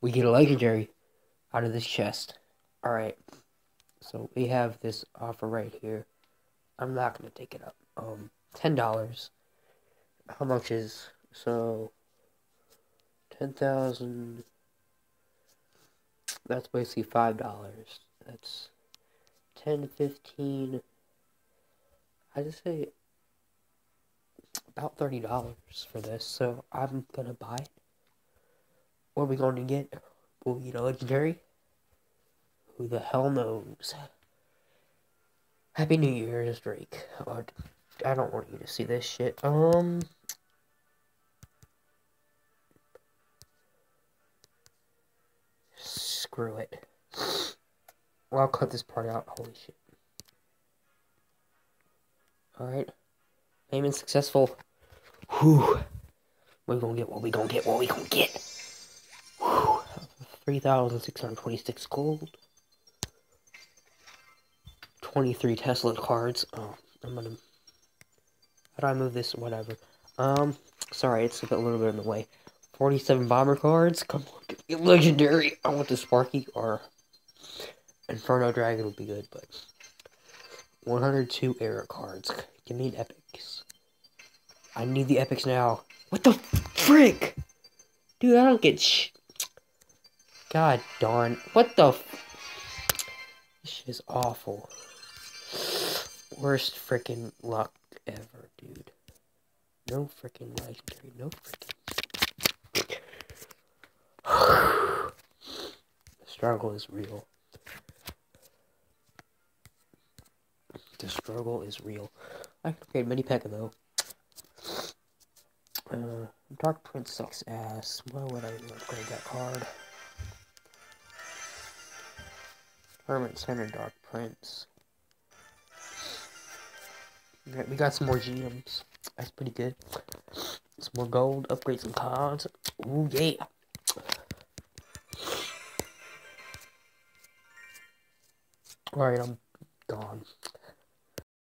we get a legendary out of this chest. Alright. So we have this offer right here. I'm not gonna take it up. Um ten dollars. How much is so ten thousand that's basically five dollars. That's ten fifteen I just say about thirty dollars for this, so I'm gonna buy it. What are we going to get? Will we get a legendary? Who the hell knows? Happy New Year's, Drake. Oh, I don't want you to see this shit. Um. Screw it. Well, I'll cut this part out. Holy shit. Alright. Payment successful. Whew. What we gonna get? What we gonna get? What we gonna get? Whew. 3,626 gold. 23 Tesla cards. Oh, I'm gonna... How do I move this? Whatever. Um, sorry, it's a, a little bit in the way. 47 bomber cards. Come on, legendary. I want the Sparky or Inferno Dragon would be good, but 102 arrow cards. Give me an epics. I need the epics now. What the frick? Dude, I don't get sh- God darn. What the This shit is awful. Worst freaking luck ever, dude. No freaking legendary. No freaking. the struggle is real. The struggle is real. I can create mini P.E.K.K.A though. Uh, Dark Prince sucks ass. Why would I upgrade that card? Hermit Center Dark Prince. we got some more gems. That's pretty good. Some more gold. Upgrade some cards. Ooh, yeah. Alright, I'm gone.